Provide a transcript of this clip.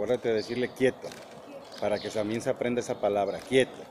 Acuérdate de decirle quieto, para que también se aprenda esa palabra, quieto.